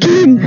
King.